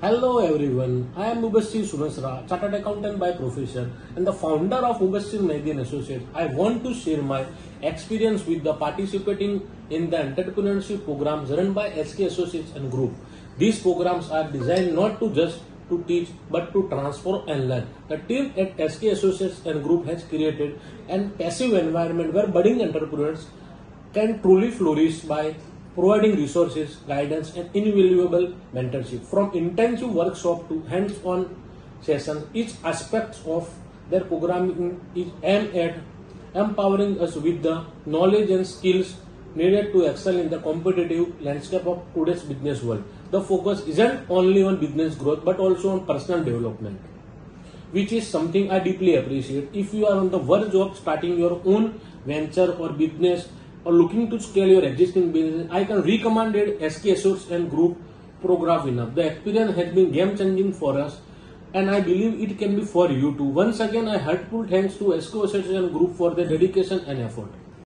Hello everyone, I am Mubassir Sunasara, Chartered Accountant by profession and the founder of Mubassir and Associates. I want to share my experience with the participating in the entrepreneurship programs run by SK Associates and Group. These programs are designed not to just to teach but to transform and learn. The team at SK Associates and Group has created an passive environment where budding entrepreneurs can truly flourish by providing resources, guidance, and invaluable mentorship. From intensive workshop to hands-on sessions, each aspect of their programming is aimed at empowering us with the knowledge and skills needed to excel in the competitive landscape of today's business world. The focus isn't only on business growth but also on personal development, which is something I deeply appreciate. If you are on the verge of starting your own venture or business, or looking to scale your existing business, I can recommend SK Associates and Group program enough. The experience has been game changing for us and I believe it can be for you too. Once again, I heartful thanks to SK Associates and Group for their dedication and effort.